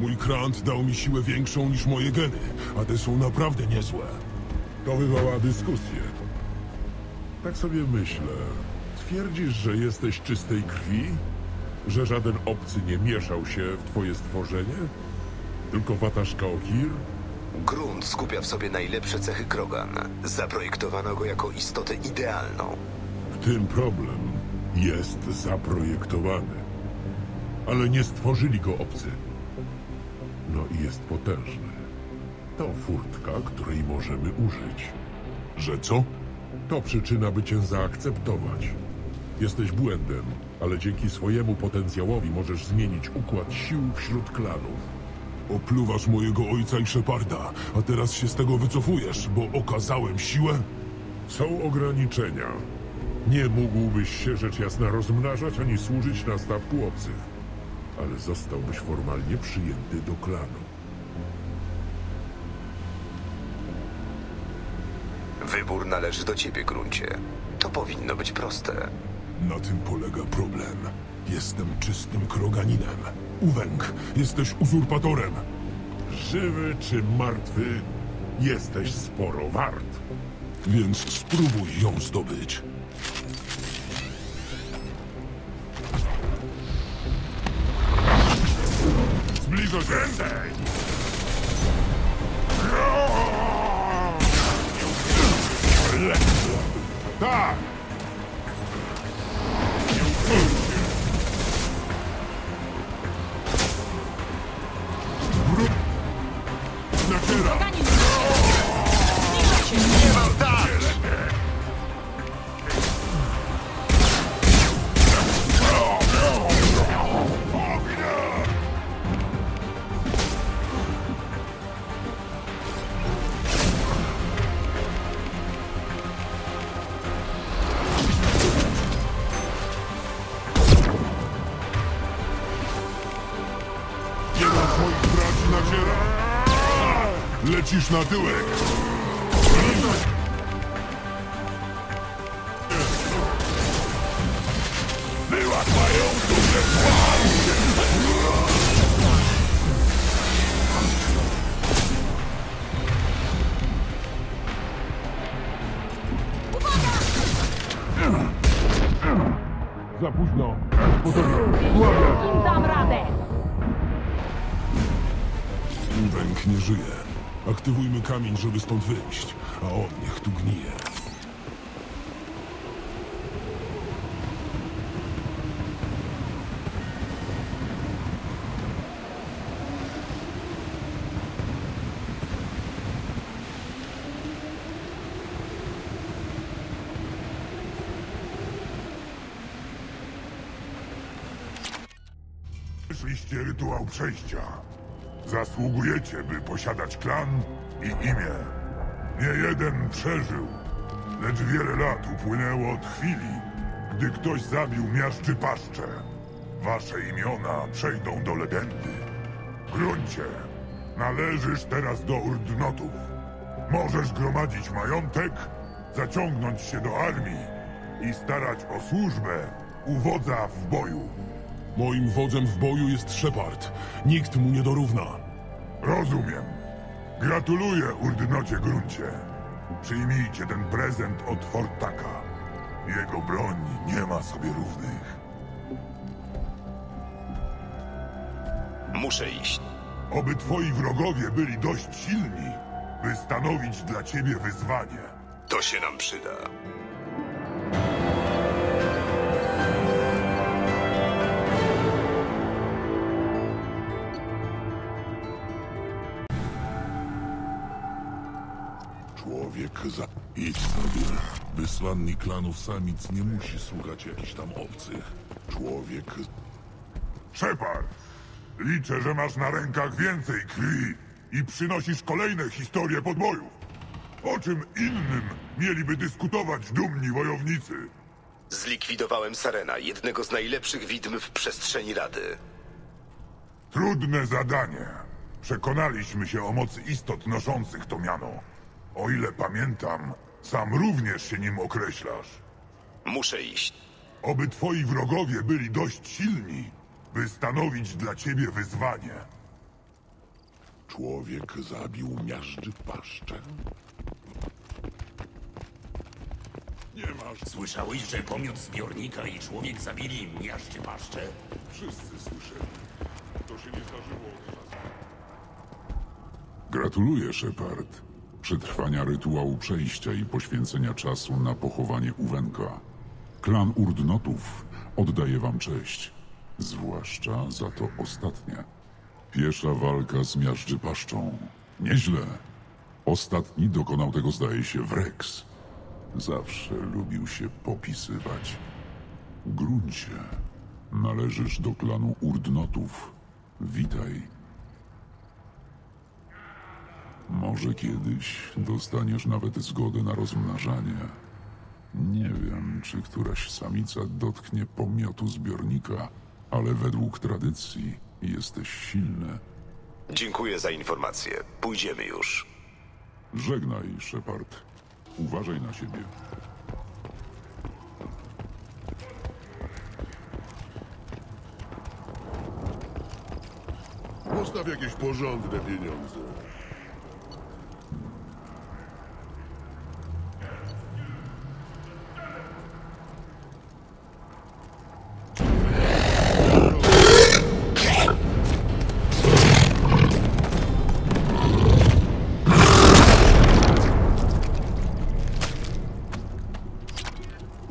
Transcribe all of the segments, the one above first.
Mój krant dał mi siłę większą niż moje geny, a te są naprawdę niezłe. To wywoła dyskusję. Tak sobie myślę. Twierdzisz, że jesteś czystej krwi? Że żaden obcy nie mieszał się w twoje stworzenie? Tylko wataszka Okir? Grunt skupia w sobie najlepsze cechy Krogan. Zaprojektowano go jako istotę idealną. W tym problem jest zaprojektowany. Ale nie stworzyli go obcy. No i jest potężny. To furtka, której możemy użyć. Że co? To przyczyna, by cię zaakceptować. Jesteś błędem, ale dzięki swojemu potencjałowi możesz zmienić układ sił wśród klanów. Opluwasz mojego ojca i Szeparda, a teraz się z tego wycofujesz, bo okazałem siłę? Są ograniczenia. Nie mógłbyś się rzecz jasna rozmnażać ani służyć na statku obcych. Ale zostałbyś formalnie przyjęty do klanu. Wybór należy do ciebie, Gruncie. To powinno być proste. Na tym polega problem. Jestem czystym kroganinem. Uwęk, jesteś uzurpatorem. Żywy czy martwy, jesteś sporo wart. Więc spróbuj ją zdobyć. Zbliża się! Więcej! not do it. Aktywujmy kamień, żeby stąd wyjść, a on niech tu gnije. Wyszliście rytuał przejścia. Zasługujecie, by posiadać klan i imię. Nie jeden przeżył, lecz wiele lat upłynęło od chwili, gdy ktoś zabił miażdży paszczę. Wasze imiona przejdą do legendy. Gruncie, należysz teraz do urdnotów. Możesz gromadzić majątek, zaciągnąć się do armii i starać o służbę u wodza w boju. Moim wodzem w boju jest Shepard. Nikt mu nie dorówna. Rozumiem. Gratuluję, urdnocie gruncie. Przyjmijcie ten prezent od Fortaka. Jego broń nie ma sobie równych. Muszę iść. Oby twoi wrogowie byli dość silni, by stanowić dla ciebie wyzwanie. To się nam przyda. Człowiek za... Idź sobie. Wysłannik klanów samic nie musi słuchać jakichś tam obcych. Człowiek... Shepard! Liczę, że masz na rękach więcej krwi i przynosisz kolejne historie podbojów. O czym innym mieliby dyskutować dumni wojownicy? Zlikwidowałem Sarena, jednego z najlepszych widm w przestrzeni Rady. Trudne zadanie. Przekonaliśmy się o mocy istot noszących to miano. O ile pamiętam, sam również się nim określasz. Muszę iść. Oby twoi wrogowie byli dość silni, by stanowić dla ciebie wyzwanie. Człowiek zabił miażdży paszczę. Nie masz. Słyszałeś, że pomiot zbiornika i człowiek zabili miażdży paszczę? Wszyscy słyszeli. To się nie zdarzyło od czasu. Gratuluję, Shepard. Przetrwania rytuału przejścia i poświęcenia czasu na pochowanie Uwenka. Klan Urdnotów oddaje wam cześć. Zwłaszcza za to ostatnie. Piesza walka z miażdży paszczą. Nieźle. Ostatni dokonał tego, zdaje się, w Rex. Zawsze lubił się popisywać. Gruncie, należysz do klanu Urdnotów. Witaj. Może kiedyś dostaniesz nawet zgodę na rozmnażanie. Nie wiem, czy któraś samica dotknie pomiotu zbiornika, ale według tradycji jesteś silny. Dziękuję za informację. Pójdziemy już. Żegnaj, Shepard. Uważaj na siebie. Postaw jakieś porządne pieniądze.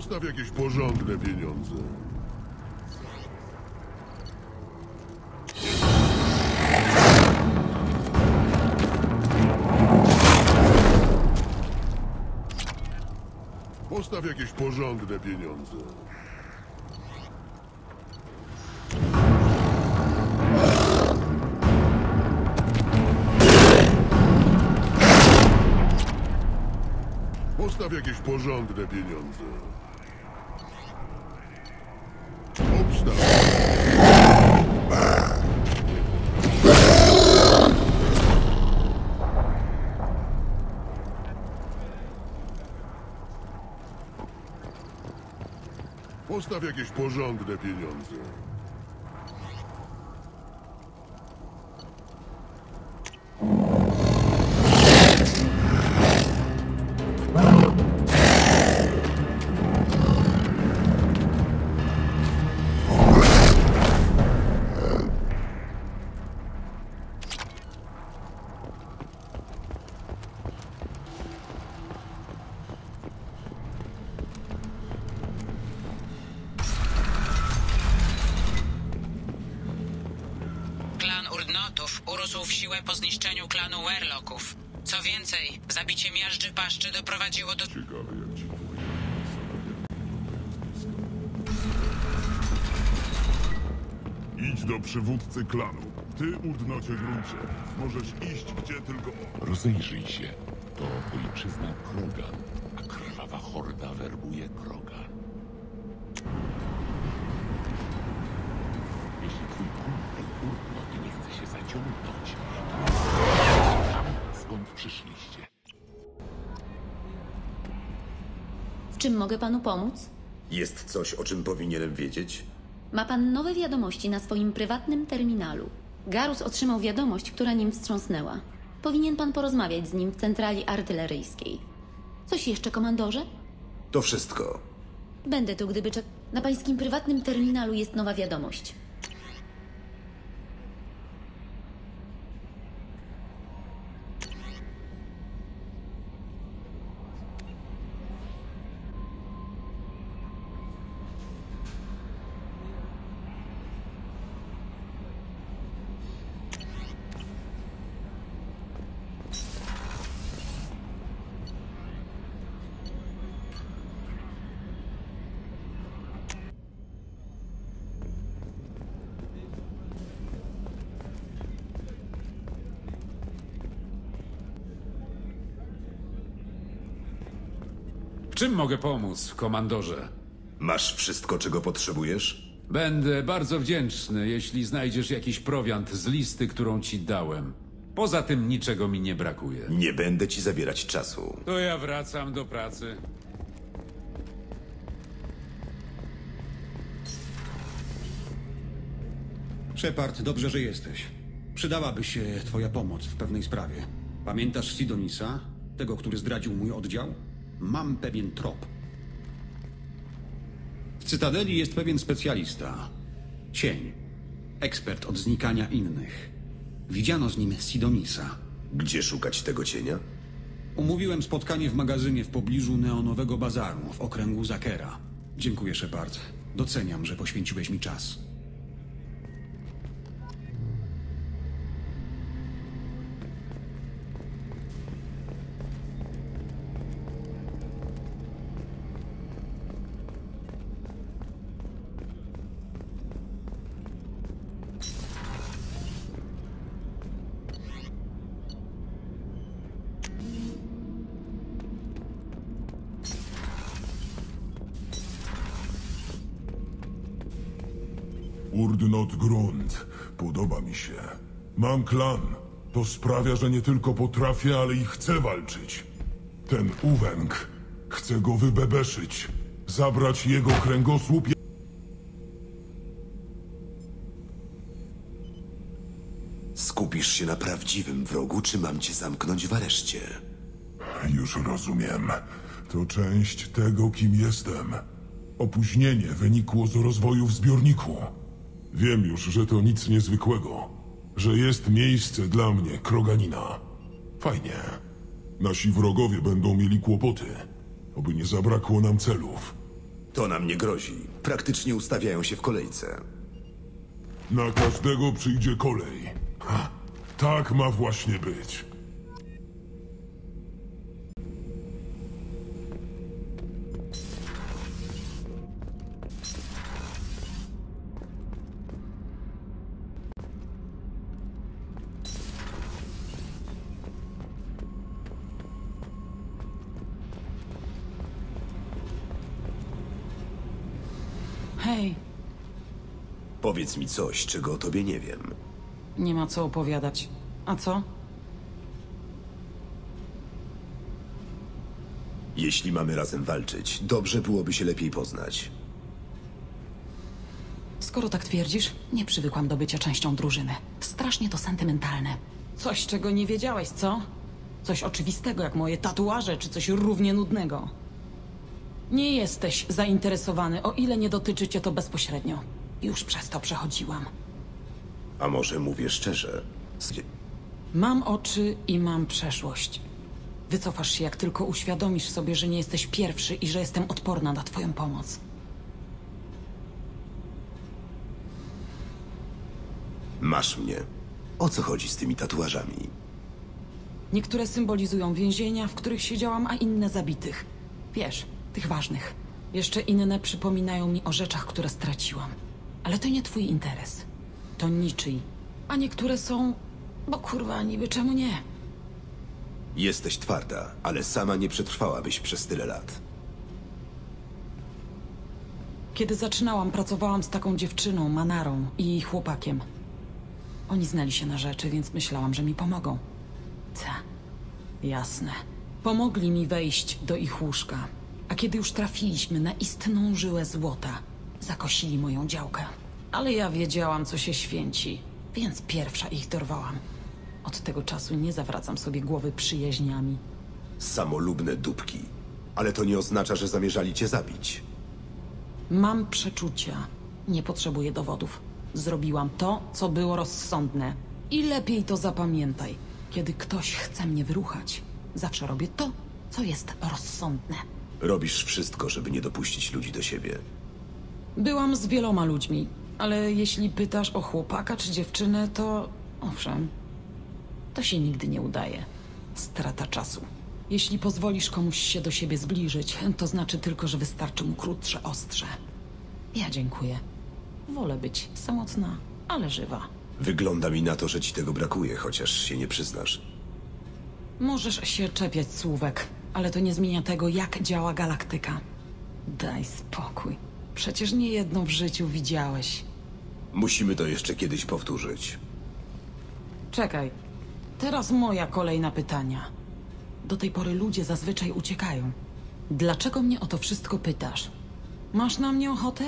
Postaw jakieś porządne pieniądze. Postaw jakieś porządne pieniądze. Postaw jakieś porządne pieniądze. Postaw jakieś porządne pieniądze. Klan Urdnotów urósł w siłę po zniszczeniu klanu Werlocków. Co więcej, zabicie miażdży paszczy doprowadziło do... Ciekawe, jak ci. Idź do przywódcy klanu. Ty, Urdnocie Gruncie. Możesz iść gdzie tylko... Rozejrzyj się. To ojczyzna Krogan, a krwawa horda werbuje Krogan. Czym mogę panu pomóc? Jest coś, o czym powinienem wiedzieć? Ma pan nowe wiadomości na swoim prywatnym terminalu. Garus otrzymał wiadomość, która nim wstrząsnęła. Powinien pan porozmawiać z nim w centrali artyleryjskiej. Coś jeszcze, komandorze? To wszystko. Będę tu, gdyby czek... Na pańskim prywatnym terminalu jest nowa wiadomość. Czym mogę pomóc, komandorze? Masz wszystko, czego potrzebujesz? Będę bardzo wdzięczny, jeśli znajdziesz jakiś prowiant z listy, którą ci dałem. Poza tym niczego mi nie brakuje. Nie będę ci zabierać czasu. To ja wracam do pracy. Shepard, dobrze, że jesteś. Przydałaby się twoja pomoc w pewnej sprawie. Pamiętasz Sidonisa? Tego, który zdradził mój oddział? Mam pewien trop. W Cytadeli jest pewien specjalista. Cień. Ekspert od znikania innych. Widziano z nim Sidonisa. Gdzie szukać tego cienia? Umówiłem spotkanie w magazynie w pobliżu neonowego bazaru w okręgu Zakera. Dziękuję, Shepard. Doceniam, że poświęciłeś mi czas. Urdnot Grund. Podoba mi się. Mam klan. To sprawia, że nie tylko potrafię, ale i chcę walczyć. Ten Uwęk. Chcę go wybebeszyć. Zabrać jego kręgosłup. Skupisz się na prawdziwym wrogu, czy mam cię zamknąć w areszcie? Już rozumiem. To część tego, kim jestem. Opóźnienie wynikło z rozwoju w zbiorniku. Wiem już, że to nic niezwykłego. Że jest miejsce dla mnie, Kroganina. Fajnie. Nasi wrogowie będą mieli kłopoty. Oby nie zabrakło nam celów. To nam nie grozi. Praktycznie ustawiają się w kolejce. Na każdego przyjdzie kolej. Ha, tak ma właśnie być. Hej, Powiedz mi coś, czego o tobie nie wiem. nie ma co opowiadać. A co? Jeśli mamy razem walczyć, dobrze byłoby się lepiej poznać. Skoro tak twierdzisz, nie przywykłam do bycia częścią drużyny. Strasznie to sentymentalne. Coś, czego nie wiedziałeś, co? Coś oczywistego, jak moje tatuaże, czy coś równie nudnego. Nie jesteś zainteresowany, o ile nie dotyczy cię to bezpośrednio. Już przez to przechodziłam. A może mówię szczerze? Mam oczy i mam przeszłość. Wycofasz się, jak tylko uświadomisz sobie, że nie jesteś pierwszy i że jestem odporna na twoją pomoc. Masz mnie. O co chodzi z tymi tatuażami? Niektóre symbolizują więzienia, w których siedziałam, a inne zabitych. Wiesz, tych ważnych. Jeszcze inne przypominają mi o rzeczach, które straciłam. Ale to nie twój interes. To niczyj. A niektóre są... Bo kurwa, niby czemu nie? Jesteś twarda, ale sama nie przetrwałabyś przez tyle lat. Kiedy zaczynałam, pracowałam z taką dziewczyną, Manarą i jej chłopakiem. Oni znali się na rzeczy, więc myślałam, że mi pomogą. Ta, jasne. Pomogli mi wejść do ich łóżka. A kiedy już trafiliśmy na istną żyłę złota, zakosili moją działkę. Ale ja wiedziałam, co się święci, więc pierwsza ich dorwałam. Od tego czasu nie zawracam sobie głowy przyjaźniami. Samolubne dupki. Ale to nie oznacza, że zamierzali cię zabić. Mam przeczucia. Nie potrzebuję dowodów. Zrobiłam to, co było rozsądne. I lepiej to zapamiętaj. Kiedy ktoś chce mnie wyruchać, zawsze robię to, co jest rozsądne. Robisz wszystko, żeby nie dopuścić ludzi do siebie. Byłam z wieloma ludźmi, ale jeśli pytasz o chłopaka czy dziewczynę, to owszem, to się nigdy nie udaje. Strata czasu. Jeśli pozwolisz komuś się do siebie zbliżyć, to znaczy tylko, że wystarczy mu krótsze ostrze. Ja dziękuję. Wolę być samotna, ale żywa. Wygląda mi na to, że ci tego brakuje, chociaż się nie przyznasz. Możesz się czepiać słówek, ale to nie zmienia tego, jak działa galaktyka. Daj spokój. Przecież nie jedno w życiu widziałeś. Musimy to jeszcze kiedyś powtórzyć. Czekaj. Teraz moja kolej na pytania. Do tej pory ludzie zazwyczaj uciekają. Dlaczego mnie o to wszystko pytasz? Masz na mnie ochotę?